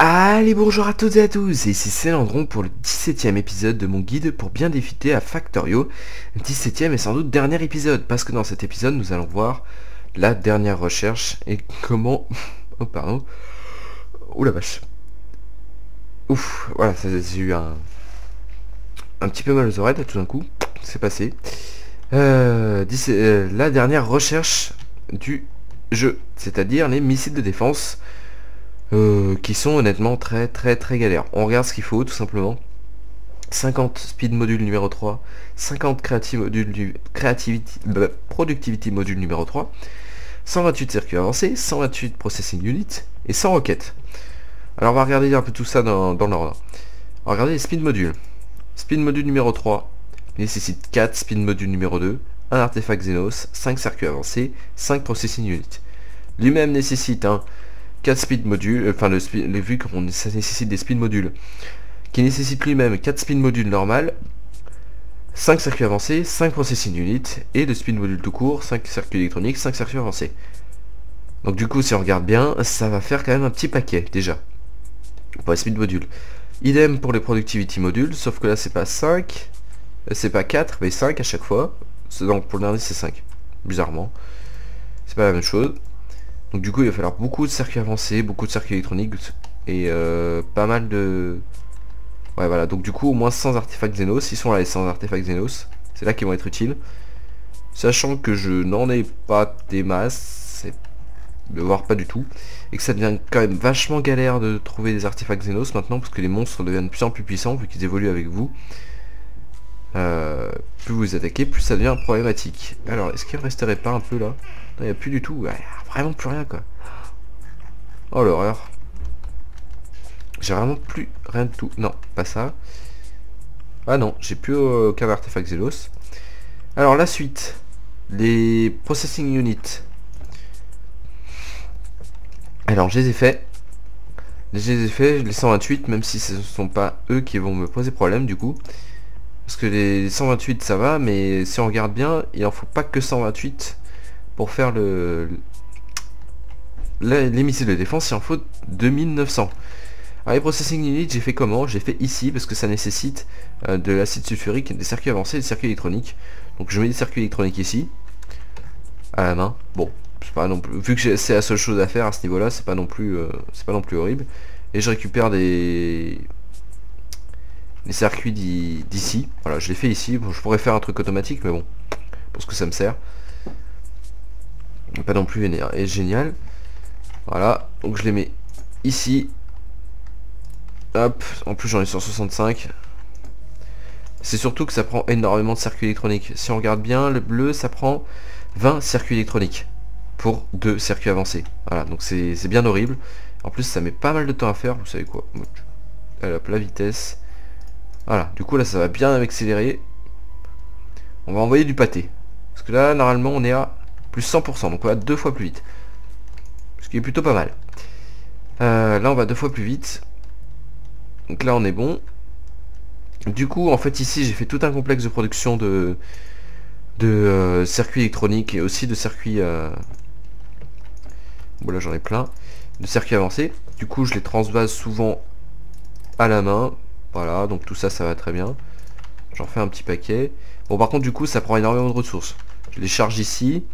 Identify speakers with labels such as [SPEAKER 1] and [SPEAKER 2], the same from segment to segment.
[SPEAKER 1] Allez bonjour à toutes et à tous, et ici c'est Landron pour le 17ème épisode de mon guide pour bien défiter à Factorio. 17ème et sans doute dernier épisode, parce que dans cet épisode nous allons voir la dernière recherche et comment... Oh pardon. Ouh la vache. Ouf, voilà, j'ai eu un... Un petit peu mal aux oreilles tout d'un coup, c'est passé. Euh, euh, la dernière recherche du jeu, c'est-à-dire les missiles de défense euh, qui sont honnêtement très très très galères. On regarde ce qu'il faut tout simplement. 50 speed module numéro 3, 50 creative module du bah, productivity module numéro 3, 128 circuits avancés, 128 processing unit et 100 roquettes. Alors on va regarder un peu tout ça dans, dans l'ordre. Regarder les speed modules. Speed module numéro 3 nécessite 4 speed module numéro 2, un artefact Xenos, 5 circuits avancés, 5 processing units. Lui-même nécessite un 4 speed modules, enfin le, speed, vu qu'on ça nécessite des speed modules, qui nécessite lui-même 4 speed modules normales, 5 circuits avancés, 5 processing units, et de speed module tout court, 5 circuits électroniques, 5 circuits avancés. Donc du coup si on regarde bien, ça va faire quand même un petit paquet déjà. Pour les speed modules. Idem pour les productivity modules, sauf que là c'est pas 5, euh, c'est pas 4, mais 5 à chaque fois. Donc pour le dernier c'est 5. Bizarrement. C'est pas la même chose. Donc du coup il va falloir beaucoup de circuits avancés, beaucoup de circuits électroniques et euh, pas mal de... Ouais voilà, donc du coup au moins 100 artefacts Xenos, ils sont là les 100 artefacts Xenos, c'est là qu'ils vont être utiles. Sachant que je n'en ai pas des masses, voire pas du tout, et que ça devient quand même vachement galère de trouver des artefacts Xenos maintenant, parce que les monstres deviennent de plus en plus puissants vu qu'ils évoluent avec vous. Euh, plus vous attaquez, plus ça devient problématique. Alors, est-ce qu'il resterait pas un peu là? Il n'y a plus du tout. vraiment plus rien quoi. Oh l'horreur. J'ai vraiment plus rien de tout. Non, pas ça. Ah non, j'ai plus aucun artefact Zelos. Alors la suite. Les processing units. Alors je les ai fait. Je les ai fait, les 128, même si ce ne sont pas eux qui vont me poser problème du coup. Parce que les 128 ça va, mais si on regarde bien, il en faut pas que 128 pour faire le, les missiles de défense, il en faut 2900. Alors les processing units, j'ai fait comment? J'ai fait ici parce que ça nécessite euh, de l'acide sulfurique, des circuits avancés, des circuits électroniques. Donc je mets des circuits électroniques ici, à la main. Bon, c'est pas non plus, vu que c'est la seule chose à faire à ce niveau-là, c'est pas non plus, euh, c'est pas non plus horrible. Et je récupère des les circuits d'ici. Voilà, je l'ai fait ici. je pourrais faire un truc automatique, mais bon, parce que ça me sert. Pas non plus et génial. Voilà, donc je les mets ici. Hop, en plus j'en ai 165. C'est surtout que ça prend énormément de circuits électroniques. Si on regarde bien, le bleu, ça prend 20 circuits électroniques pour deux circuits avancés. Voilà, donc c'est bien horrible. En plus, ça met pas mal de temps à faire, vous savez quoi. Hop, la vitesse. Voilà, du coup là ça va bien accélérer. On va envoyer du pâté. Parce que là, normalement, on est à plus 100%. Donc on va deux fois plus vite. Ce qui est plutôt pas mal. Euh, là, on va deux fois plus vite. Donc là, on est bon. Du coup, en fait, ici, j'ai fait tout un complexe de production de, de euh, circuits électroniques et aussi de circuits... Euh... Bon, j'en ai plein. De circuits avancés. Du coup, je les transvase souvent à la main voilà, donc tout ça, ça va très bien. J'en fais un petit paquet. Bon, par contre, du coup, ça prend énormément de ressources. Je les charge ici.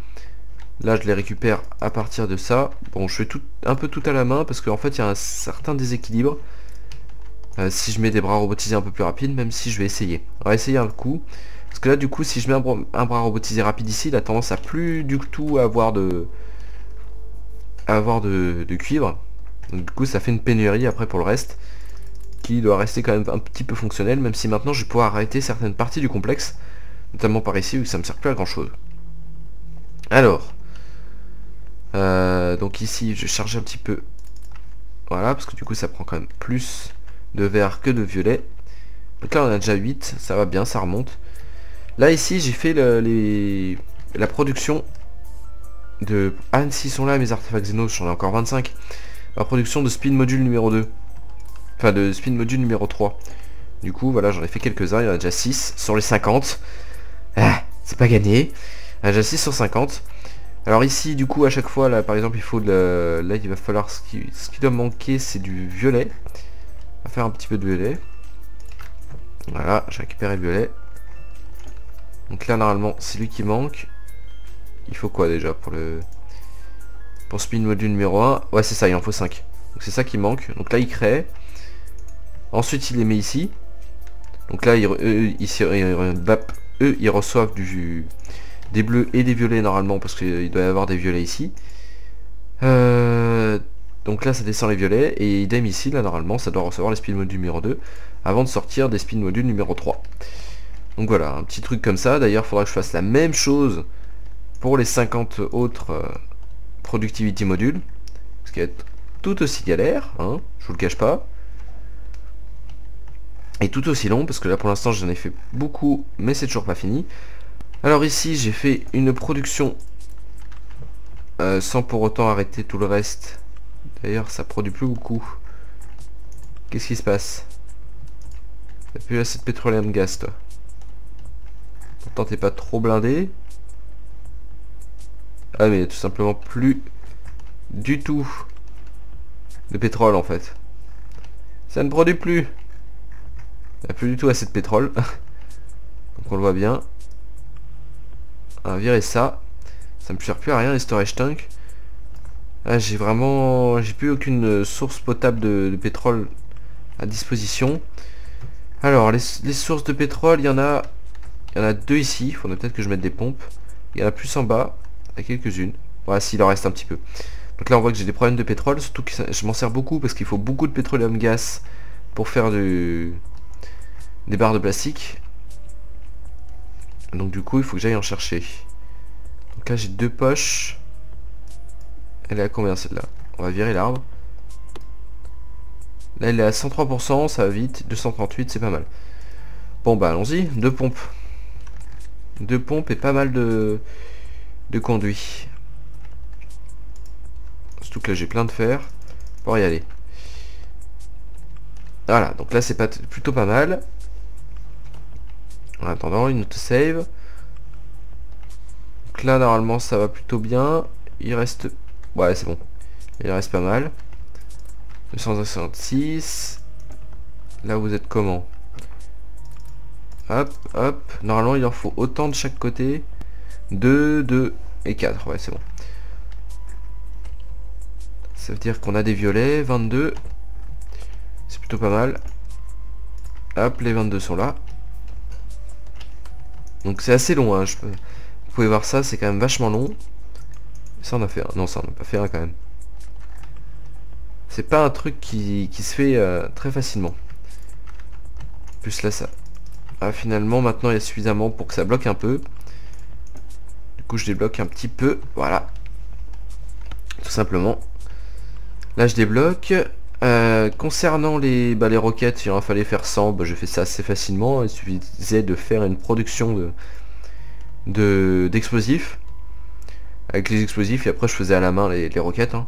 [SPEAKER 1] Là, je les récupère à partir de ça. Bon, je fais un peu tout à la main parce qu'en fait, il y a un certain déséquilibre. Euh, si je mets des bras robotisés un peu plus rapides, même si je vais essayer. On va essayer un coup. Parce que là, du coup, si je mets un bras, robotisé rapide ici, il a tendance à plus du tout avoir de... avoir de, cuivre. Donc, du coup, ça fait une pénurie après pour le reste qui doit rester quand même un petit peu fonctionnel, même si maintenant je vais pouvoir arrêter certaines parties du complexe, notamment par ici, où ça me sert plus à grand chose. Alors, euh, donc ici je vais charger un petit peu, voilà, parce que du coup ça prend quand même plus de vert que de violet. Donc là on a déjà 8, ça va bien, ça remonte. Là ici j'ai fait la production de... Ah si sont là mes artefacts Xenos, j'en ai encore 25. La production de Speed Module numéro 2. Enfin, de spin module numéro 3. Du coup, voilà, j'en ai fait quelques-uns. Il y en a déjà 6 sur les 50. Ah, c'est pas gagné. Il déjà 6 sur 50. Alors ici, du coup, à chaque fois, là, par exemple, il faut de... Là, il va falloir... Ce qui, doit manquer, c'est du violet. On va faire un petit peu de violet. Voilà, j'ai récupéré le violet. Donc là, normalement, c'est lui qui manque. Il faut quoi, déjà, pour le... Pour spin module numéro 1 Ouais, c'est ça, il en faut 5. Donc c'est ça qui manque. Donc là, il crée. Ensuite, il les met ici. Donc là, ils, eux, ils, reçoivent du, des bleus et des violets normalement, parce qu'il doit y avoir des violets ici. Euh, donc là, ça descend les violets, et idem ici, là, normalement, ça doit recevoir les spin module numéro 2, avant de sortir des spin modules numéro 3. Donc voilà, un petit truc comme ça. D'ailleurs, il faudra que je fasse la même chose pour les 50 autres euh, productivity modules, ce qui va être tout aussi galère, hein, je vous le cache pas. Et tout aussi long, parce que là pour l'instant j'en ai fait beaucoup, mais c'est toujours pas fini. Alors ici j'ai fait une production euh, sans pour autant arrêter tout le reste. D'ailleurs ça produit plus beaucoup. Qu'est-ce qui se passe? T'as plus assez de pétroleum gaz toi. Pourtant t'es pas trop blindé. Ah mais tout simplement plus du tout de pétrole en fait. Ça ne produit plus. Il n'y a plus du tout assez de pétrole. Donc on le voit bien. On virer ça. Ça me sert plus à rien les storage tanks. J'ai vraiment... J'ai plus aucune source potable de, pétrole à disposition. Alors, les, sources de pétrole, il y en a... Il y en a deux ici. Il faudrait peut-être que je mette des pompes. Il y en a plus en bas. Il y a quelques-unes. Voilà, s'il en reste un petit peu. Donc là, on voit que j'ai des problèmes de pétrole. Surtout que je m'en sers beaucoup parce qu'il faut beaucoup de pétroleum gaz pour faire des barres de plastique. Donc du coup, il faut que j'aille en chercher. Donc là, j'ai deux poches. Elle est à combien celle-là? On va virer l'arbre. Là, elle est à 103%, ça va vite. 238, c'est pas mal. Bon, bah allons-y. Deux pompes. Deux pompes et pas mal de, de conduits. Surtout que là, j'ai plein de fer pour y aller. Voilà, donc là, c'est plutôt pas mal. En attendant, une save. Donc là, normalement, ça va plutôt bien. Il reste... Ouais, c'est bon. Il reste pas mal. 266. Là, vous êtes comment? Hop, hop. Normalement, il en faut autant de chaque côté. 2, 2 et 4. Ouais, c'est bon. Ça veut dire qu'on a des violets. 22. C'est plutôt pas mal. Hop, les 22 sont là. Donc c'est assez long, hein, vous pouvez voir ça, c'est quand même vachement long. Ça on a fait un. Non, ça on n'a pas fait un quand même. C'est pas un truc qui, se fait euh, très facilement. Plus là ça. Ah, finalement maintenant il y a suffisamment pour que ça bloque un peu. Du coup je débloque un petit peu. Voilà. Tout simplement. Là je débloque. Euh, concernant les, bah, les roquettes, il en fallait faire 100, bah, je fais ça assez facilement, il suffisait de faire une production de d'explosifs avec les explosifs et après je faisais à la main les, roquettes. Hein.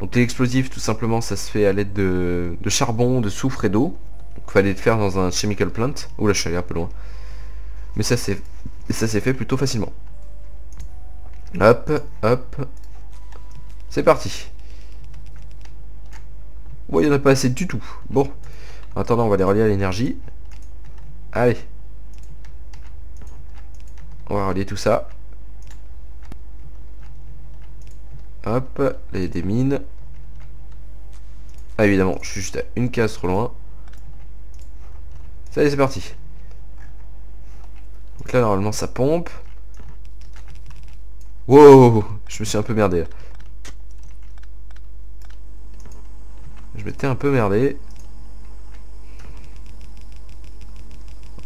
[SPEAKER 1] Donc les explosifs tout simplement ça se fait à l'aide de, charbon, de soufre et d'eau. Donc il fallait le faire dans un chemical plant. Oula je suis allé un peu loin. Mais ça s'est fait plutôt facilement. Hop, hop. C'est parti. Ouais, il n'y en a pas assez du tout. Bon. En attendant, on va les relier à l'énergie. Allez. On va relier tout ça. Hop, les mines. Ah évidemment, je suis juste à une case trop loin. Ça y est, c'est parti. Donc là, normalement, ça pompe. Wow, je me suis un peu merdé. Je m'étais un peu merdé.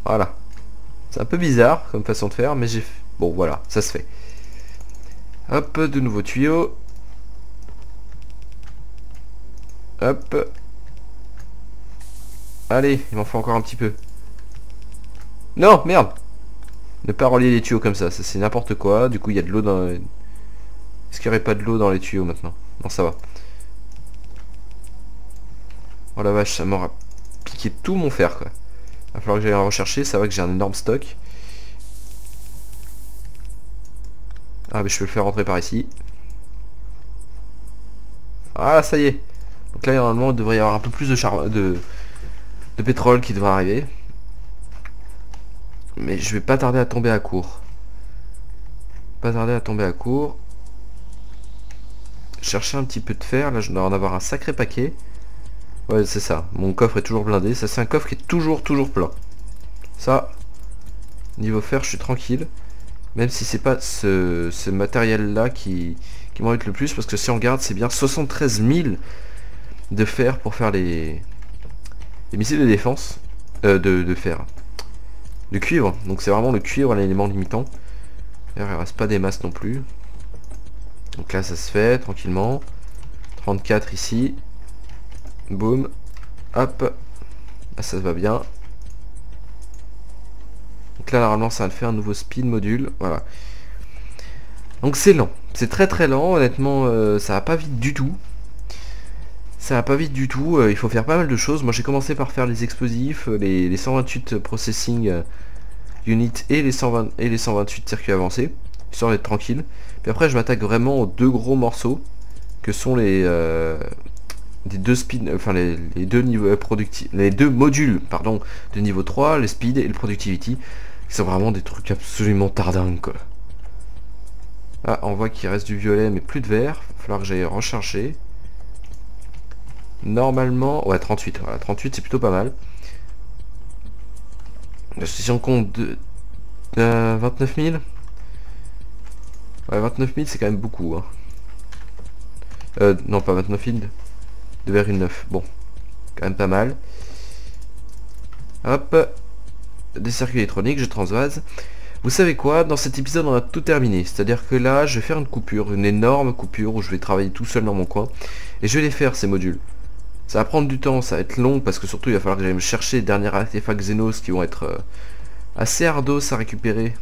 [SPEAKER 1] Voilà. C'est un peu bizarre comme façon de faire, mais j'ai... Bon, voilà, ça se fait. Hop, de nouveaux tuyaux. Hop. Allez, il m'en faut encore un petit peu. Non, merde Ne pas relier les tuyaux comme ça, ça c'est n'importe quoi. Du coup, il y a de l'eau dans... Est-ce qu'il n'y aurait pas de l'eau dans les tuyaux maintenant? Non, ça va. Oh la vache, ça m'aura piqué tout mon fer quoi. Va falloir que j'aille en rechercher, ça va que j'ai un énorme stock. Ah mais je peux le faire rentrer par ici. Ah ça y est. Donc là normalement il devrait y avoir un peu plus de char de, de pétrole qui devrait arriver. Mais je vais pas tarder à tomber à court. Pas tarder à tomber à court. Chercher un petit peu de fer. Là je dois en avoir un sacré paquet. Ouais c'est ça. Mon coffre est toujours blindé. Ça c'est un coffre qui est toujours toujours plein. Ça. Niveau fer je suis tranquille. Même si c'est pas ce, matériel là qui, qui m'embête le plus. Parce que si on regarde c'est bien 73 000 de fer pour faire les, les missiles de défense. Euh, de, de fer de cuivre. Donc c'est vraiment le cuivre l'élément limitant. il reste pas des masses non plus. Donc là ça se fait tranquillement. 34 ici. Boum. Hop. Là ça va bien. Donc là normalement ça va le faire un nouveau speed module. Voilà. Donc c'est lent. C'est très très lent. Honnêtement euh, ça va pas vite du tout. Ça va pas vite du tout, euh, il faut faire pas mal de choses. Moi j'ai commencé par faire les explosifs, euh, les, 128 processing units et les, 120, et les 128 circuits avancés, histoire d'être tranquille. Puis après je m'attaque vraiment aux deux gros morceaux, que sont les, deux speed, enfin les, deux niveaux productifs, les deux modules pardon, de niveau 3, les speed et le productivity, qui sont vraiment des trucs absolument tardingues quoi. Ah, on voit qu'il reste du violet mais plus de vert, il va falloir que j'aille recharger. Normalement, ouais 38, voilà, 38 c'est plutôt pas mal. Si on compte de, 29 000 Ouais 29 000 c'est quand même beaucoup. Hein. Euh, non pas 29 000, 2,9. Bon, quand même pas mal. Hop, des circuits électroniques, je transvase. Vous savez quoi Dans cet épisode, on a tout terminé. C'est-à-dire que là, je vais faire une coupure, une énorme coupure où je vais travailler tout seul dans mon coin. Et je vais les faire, ces modules. Ça va prendre du temps, ça va être long parce que surtout il va falloir que j'aille me chercher les derniers artefacts Xenos qui vont être euh, assez ardos à récupérer.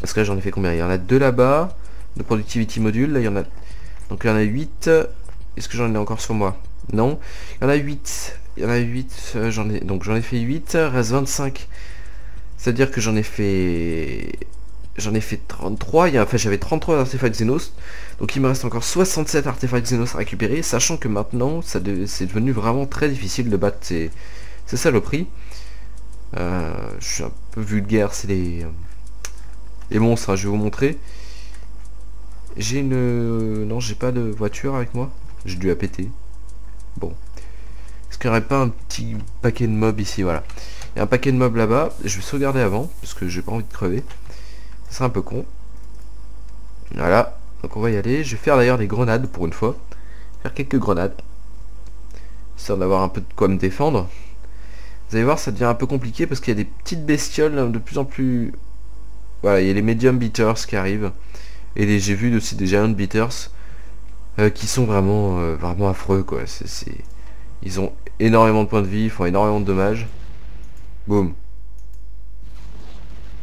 [SPEAKER 1] Parce que là j'en ai fait combien? Il y en a deux là-bas, de Productivity Module, là il y en a... Donc il y en a 8. Est-ce que j'en ai encore sur moi? Non. Il y en a 8. Il y en a 8, euh, j'en ai... Donc j'en ai fait 8, reste 25. C'est-à-dire que j'en ai fait j'en ai fait 33, il y a, enfin j'avais 33 artefacts Xenos, donc il me reste encore 67 artefacts Xenos à récupérer, sachant que maintenant c'est devenu vraiment très difficile de battre ces, ces saloperies. Euh, je suis un peu vulgaire, c'est les, les monstres, hein, je vais vous montrer. J'ai une... non j'ai pas de voiture avec moi, j'ai dû la péter. Bon. Est-ce qu'il n'y aurait pas un petit paquet de mobs ici, voilà. Il y a un paquet de mobs là-bas, je vais sauvegarder avant, parce que j'ai pas envie de crever. C'est un peu con. Voilà. Donc on va y aller. Je vais faire d'ailleurs des grenades pour une fois. Faire quelques grenades. Histoire d'avoir un peu de quoi me défendre. Vous allez voir, ça devient un peu compliqué parce qu'il y a des petites bestioles de plus en plus... Voilà, il y a les medium beaters qui arrivent. Et j'ai vu aussi des giant beaters euh, qui sont vraiment, euh, vraiment affreux quoi. C'est, Ils ont énormément de points de vie, font énormément de dommages. Boum.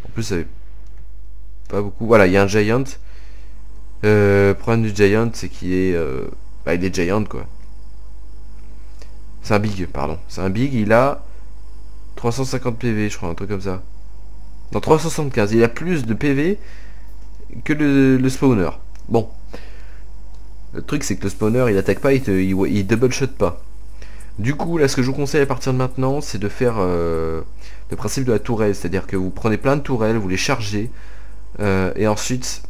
[SPEAKER 1] En plus, ça pas beaucoup. Voilà, il y a un Giant. Euh, problème du Giant, c'est qu'il est... Bah, il est Giant, quoi. C'est un Big, pardon. C'est un Big, il a 350 PV, je crois, un truc comme ça. Non, 375. Il a plus de PV que le, spawner. Bon. Le truc, c'est que le spawner, il attaque pas, il, il, double shot pas. Du coup, là, ce que je vous conseille à partir de maintenant, c'est de faire euh, le principe de la tourelle. C'est-à-dire que vous prenez plein de tourelles, vous les chargez, euh, et ensuite,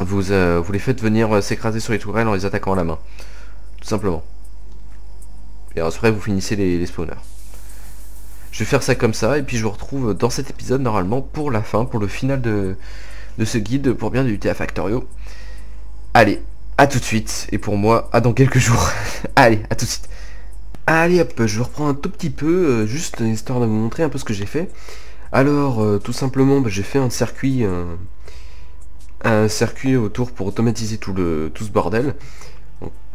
[SPEAKER 1] vous, euh, vous les faites venir s'écraser sur les tourelles en les attaquant à la main. Tout simplement. Et après, vous finissez les, spawners. Je vais faire ça comme ça, et puis je vous retrouve dans cet épisode, normalement, pour la fin, pour le final de, de ce guide, pour bien débuter à Factorio. Allez, à tout de suite, et pour moi, à dans quelques jours. Allez, à tout de suite. Allez hop, je reprends un tout petit peu, juste histoire de vous montrer un peu ce que j'ai fait. Alors, euh, tout simplement, bah, j'ai fait un circuit, un circuit autour pour automatiser tout, le, tout ce bordel.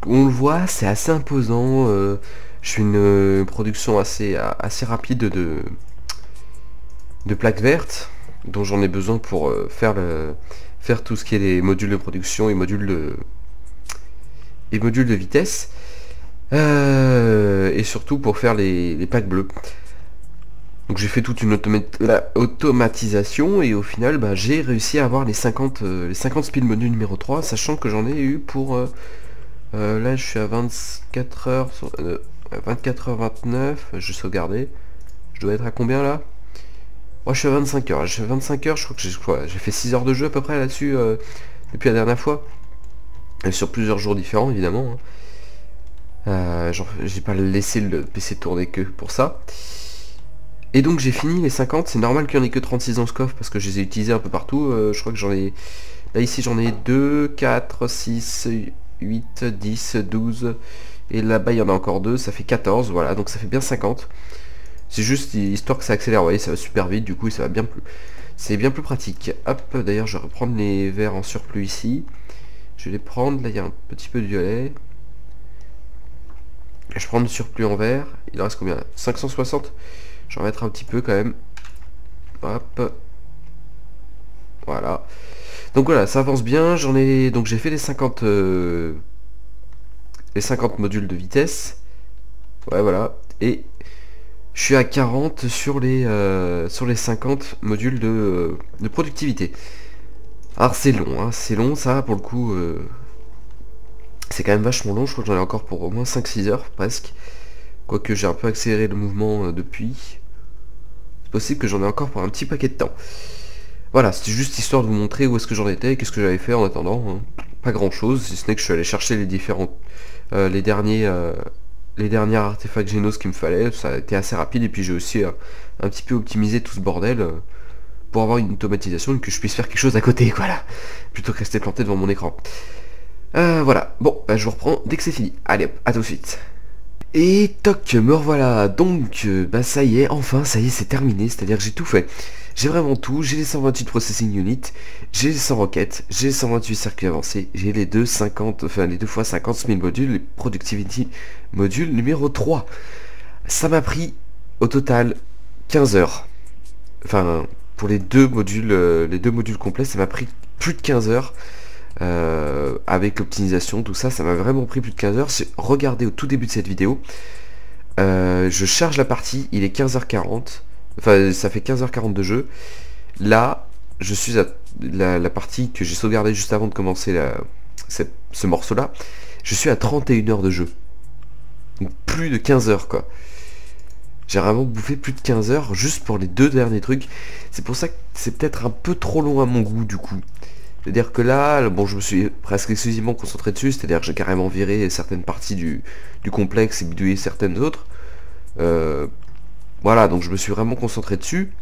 [SPEAKER 1] on le voit, c'est assez imposant. Euh, je fais une production assez, assez rapide de, de plaques vertes, dont j'en ai besoin pour euh, faire, le, faire tout ce qui est les modules de production et modules de, et modules de vitesse. et surtout pour faire les, les packs bleus. Donc j'ai fait toute une automatisation et au final bah, j'ai réussi à avoir les 50, les 50 speed modules numéro 3, sachant que j'en ai eu pour... là je suis à 24 heures, 24h29, je sauvegardé. Je dois être à combien là? Moi je suis à 25 heures. Je suis à 25 heures, je crois que j'ai fait 6 heures de jeu à peu près là-dessus depuis la dernière fois. Et sur plusieurs jours différents évidemment. Hein. Euh, j'ai pas laissé le PC tourner que pour ça. Et donc j'ai fini les 50, c'est normal qu'il n'y en ait que 36 dans ce coffre parce que je les ai utilisés un peu partout. Euh, je crois que j'en ai... Là ici j'en ai 2, 4, 6, 8, 10, 12. Et là-bas il y en a encore 2, ça fait 14, voilà, donc ça fait bien 50. C'est juste histoire que ça accélère, vous voyez, ça va super vite, du coup ça va bien plus... C'est bien plus pratique. Hop, d'ailleurs je vais reprendre les verres en surplus ici. Je vais les prendre, là il y a un petit peu de violet. Je prends le surplus en vert. Il reste combien? 560 Je vais en mettre un petit peu quand même. Hop. Voilà. Donc voilà, ça avance bien. J'en ai. Donc j'ai fait les 50. Euh, les 50 modules de vitesse. Ouais voilà. Et je suis à 40 sur les, euh, sur les 50 modules de, euh, de productivité. Alors c'est long, hein, c'est long ça pour le coup. C'est quand même vachement long, je crois que j'en ai encore pour au moins 5-6 heures presque. Quoique j'ai un peu accéléré le mouvement euh, depuis. C'est possible que j'en ai encore pour un petit paquet de temps. Voilà, c'était juste histoire de vous montrer où est-ce que j'en étais et qu'est-ce que j'avais fait en attendant. Hein. Pas grand chose, si ce n'est que je suis allé chercher les différents. Euh, les derniers. Euh, derniers artefacts Genos qu'il me fallait, ça a été assez rapide et puis j'ai aussi un petit peu optimisé tout ce bordel pour avoir une automatisation et que je puisse faire quelque chose à côté, voilà. Plutôt que rester planté devant mon écran. Euh, voilà, bon, bah, je vous reprends dès que c'est fini. Allez à tout de suite. Et toc, me revoilà. Donc, euh, bah ça y est, enfin, ça y est, c'est terminé. C'est-à-dire que j'ai tout fait. J'ai vraiment tout. J'ai les 128 processing units, j'ai les 100 roquettes, j'ai les 128 circuits avancés, j'ai les deux 50, enfin les deux fois 50 000 modules, les productivity module numéro 3. Ça m'a pris au total 15 heures. Enfin, pour les deux modules, euh, les deux modules complets, ça m'a pris plus de 15 heures. Euh, avec l'optimisation, tout ça, ça m'a vraiment pris plus de 15 heures. Regardez au tout début de cette vidéo. Euh, je charge la partie, il est 15h40. Enfin, ça fait 15h40 de jeu. Là, je suis à la, partie que j'ai sauvegardée juste avant de commencer ce morceau-là. Je suis à 31 heures de jeu. Donc plus de 15 heures, quoi. J'ai vraiment bouffé plus de 15 heures juste pour les deux derniers trucs. C'est pour ça que c'est peut-être un peu trop long à mon goût, du coup. C'est-à-dire que là, bon, je me suis presque exclusivement concentré dessus, c'est-à-dire que j'ai carrément viré certaines parties du, complexe et bidouillé certaines autres. Euh, voilà, donc je me suis vraiment concentré dessus.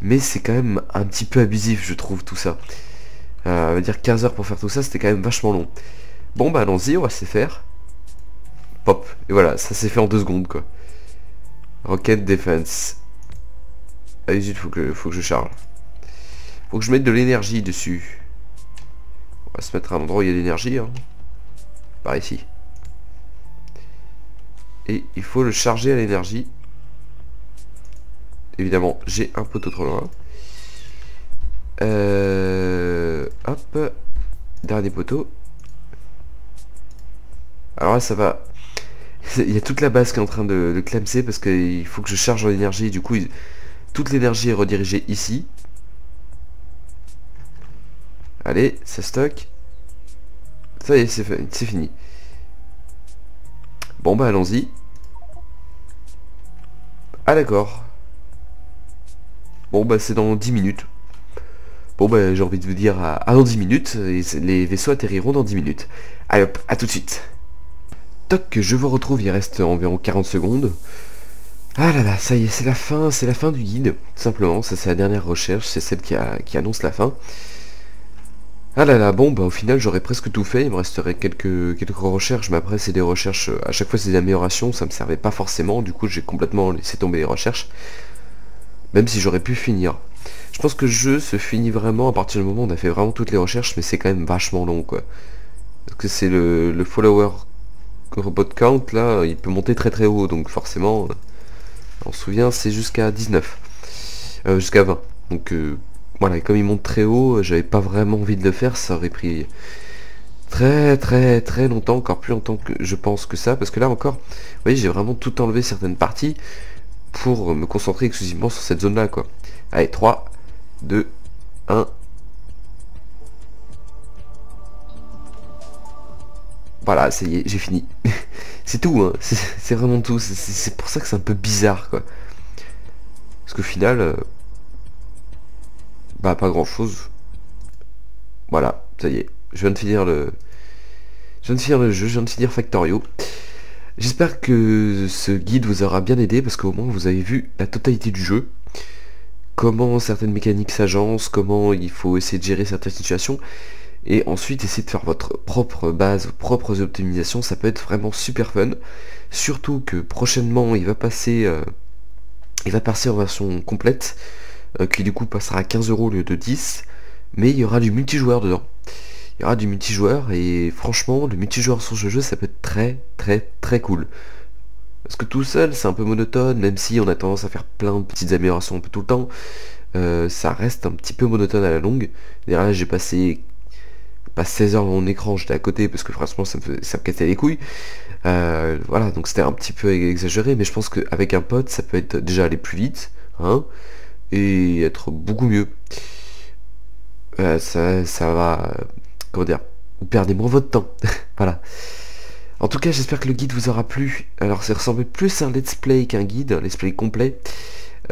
[SPEAKER 1] Mais c'est quand même un petit peu abusif, je trouve, tout ça. Euh, veut dire 15 heures pour faire tout ça, c'était quand même vachement long. Bon, bah allons-y, on va se faire. Pop. Et voilà, ça s'est fait en deux secondes, quoi. Rocket Defense. Allez, il faut que, faut que je charge. Faut que je mette de l'énergie dessus. On va se mettre à un endroit où il y a de l'énergie. Hein. Par ici. Et il faut le charger à l'énergie. Évidemment, j'ai un poteau trop loin. Euh, hop. Dernier poteau. Alors là, ça va... Il y a toute la base qui est en train de, de clamser parce qu'il faut que je charge en énergie. Du coup, toute l'énergie est redirigée ici. Allez, ça stocke. Ça y est, c'est fini. Bon bah allons-y. Ah d'accord. Bon bah c'est dans 10 minutes. Bon bah j'ai envie de vous dire à, dans 10 minutes. Les vaisseaux atterriront dans 10 minutes. Allez hop, à tout de suite. Toc, je vous retrouve, il reste environ 40 secondes. Ah là là, ça y est, c'est la fin, c'est la fin du guide. simplement, ça c'est la dernière recherche, c'est celle qui, annonce la fin. Ah là là, bon, bah au final j'aurais presque tout fait, il me resterait quelques, recherches, mais après c'est des recherches, à chaque fois c'est des améliorations, ça me servait pas forcément, du coup j'ai complètement laissé tomber les recherches, même si j'aurais pu finir. Je pense que le jeu se finit vraiment à partir du moment où on a fait vraiment toutes les recherches, mais c'est quand même vachement long quoi. Parce que c'est le follower robot count là, il peut monter très très haut, donc forcément, on se souvient c'est jusqu'à 19, euh, jusqu'à 20, donc... Euh, voilà, et comme il monte très haut, j'avais pas vraiment envie de le faire, ça aurait pris très très très longtemps, encore plus longtemps que je pense que ça, parce que là encore, vous voyez, j'ai vraiment tout enlevé certaines parties, pour me concentrer exclusivement sur cette zone-là, quoi. Allez, 3, 2, 1. Voilà, j'ai fini. c'est tout, hein. c'est vraiment tout. C'est pour ça que c'est un peu bizarre, quoi. Parce qu'au final, euh, bah pas grand chose. Voilà, ça y est, je viens de finir le, je viens de finir le jeu, je viens de finir Factorio. J'espère que ce guide vous aura bien aidé parce qu'au moins vous avez vu la totalité du jeu. Comment certaines mécaniques s'agencent, comment il faut essayer de gérer certaines situations. Et ensuite essayer de faire votre propre base, vos propres optimisations, ça peut être vraiment super fun. Surtout que prochainement il va passer, euh, il va passer en version complète, euh, qui du coup passera à 15 euros au lieu de 10. Mais il y aura du multijoueur dedans il y aura du multijoueur et franchement le multijoueur sur ce jeu ça peut être très très très cool. Parce que tout seul c'est un peu monotone, même si on a tendance à faire plein de petites améliorations un peu tout le temps, euh, ça reste un petit peu monotone à la longue. D'ailleurs là j'ai passé pas 16 heures mon écran, j'étais à côté parce que franchement ça me, ça me cassait les couilles. Euh, voilà, donc c'était un petit peu exagéré, mais je pense qu'avec un pote ça peut être déjà aller plus vite, hein, et être beaucoup mieux. Euh, ça, ça va comment dire, vous perdez moins votre temps. voilà. En tout cas, j'espère que le guide vous aura plu. Alors, ça ressemblait plus à un let's play qu'un guide, un let's play complet.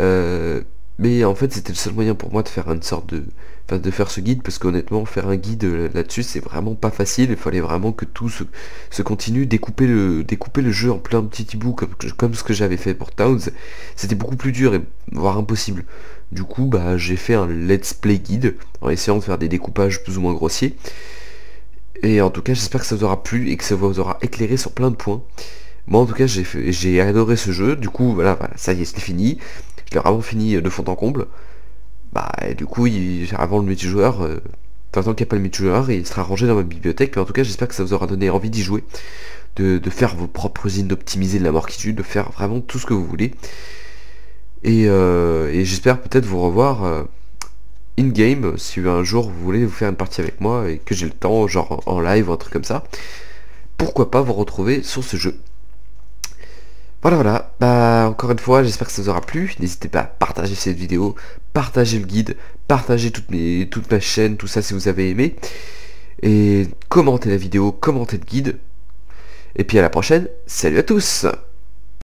[SPEAKER 1] Euh, mais en fait, c'était le seul moyen pour moi de faire une sorte de... Enfin, de faire ce guide, parce qu'honnêtement, faire un guide là-dessus, c'est vraiment pas facile. Il fallait vraiment que tout se, continue. Découper le, jeu en plein de petits bouts, comme, ce que j'avais fait pour Towns, c'était beaucoup plus dur, et voire impossible. Du coup, bah, j'ai fait un let's play guide, en essayant de faire des découpages plus ou moins grossiers. Et en tout cas, j'espère que ça vous aura plu et que ça vous aura éclairé sur plein de points. Moi, en tout cas, j'ai adoré ce jeu. Du coup, voilà, ça y est, c'est fini. Je l'ai vraiment fini de fond en comble. Bah, du coup, il, avant le multijoueur, euh, tant qu'il n'y a pas le multijoueur, il sera rangé dans ma bibliothèque. Mais en tout cas, j'espère que ça vous aura donné envie d'y jouer. De, faire vos propres usines, d'optimiser de la mort qui tue, de faire vraiment tout ce que vous voulez. Et, euh, j'espère peut-être vous revoir euh, in-game, si un jour vous voulez vous faire une partie avec moi et que j'ai le temps, genre en live ou un truc comme ça, pourquoi pas vous retrouver sur ce jeu. Voilà voilà, bah encore une fois j'espère que ça vous aura plu, n'hésitez pas à partager cette vidéo, partager le guide, partager toutes mes, toute ma chaîne, tout ça si vous avez aimé, et commentez la vidéo, commentez le guide, et puis à la prochaine, salut à tous